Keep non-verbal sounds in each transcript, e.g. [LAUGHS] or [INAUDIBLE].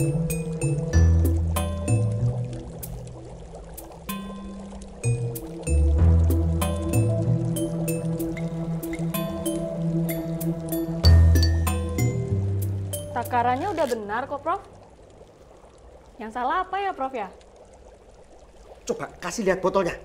Takarannya udah benar kok, Prof. Yang salah apa ya, Prof ya? Coba kasih lihat botolnya.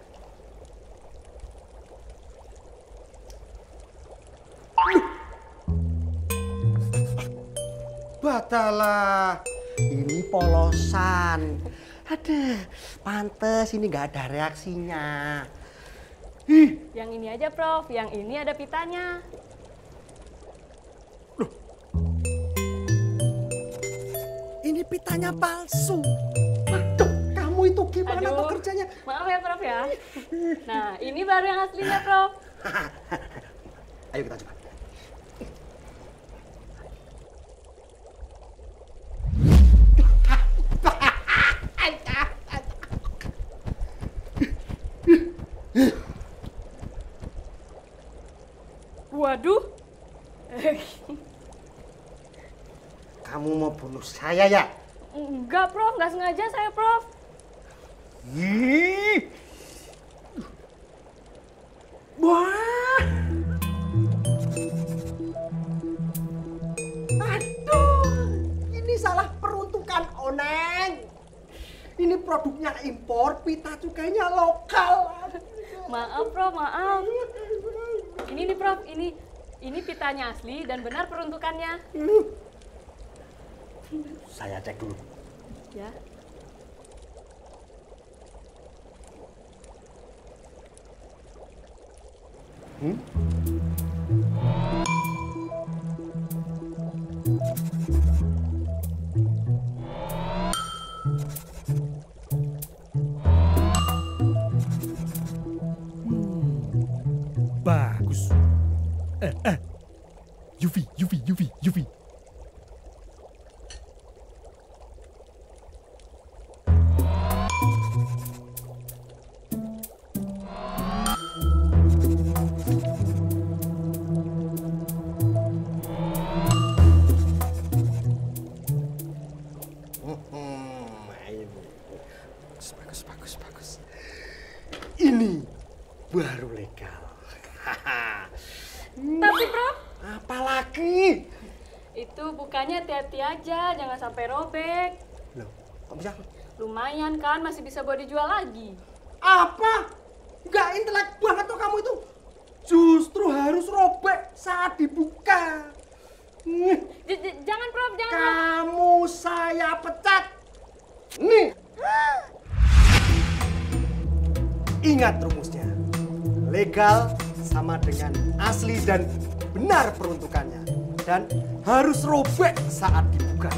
Batalah. Ini polosan. Ada, pantes ini nggak ada reaksinya. Ih, Yang ini aja, Prof. Yang ini ada pitanya. ini pitanya palsu. Aduh, kamu itu gimana Aduh. tuh kerjanya? Maaf ya, Prof ya. Nah, ini baru yang aslinya, Prof. [LAUGHS] Ayo kita coba. Waduh. Kamu mau bunuh saya ya? Enggak, Prof. Nggak sengaja saya, Prof. Ih. Wah. Aduh, ini salah peruntukan Oneng. Ini produknya impor, pita cukainya lokal. Maaf, Prof. Maaf. Ini nih, Prof. Ini ini pitanya asli dan benar peruntukannya. Saya cek dulu. Ya. Bagus. Eh, eh. Yufi, Yufi, Yufi, Yufi. Hmm. Bagus, bagus, bagus, bagus. Ini baru legal. Tapi, Prof, Apalagi? itu bukannya hati-hati aja, jangan sampai robek. Loh, kok bisa? Lumayan kan, masih bisa buat dijual lagi. Apa? Nggak intelek banget tuh kamu itu. Justru harus robek saat dibuka. Nih, J- j- jangan, Prof, jangan. Prof. kamu saya pecat. Nih. [GASPS] Ingat rumusnya. Legal sama dengan asli dan benar peruntukannya. Dan harus robek saat dibuka.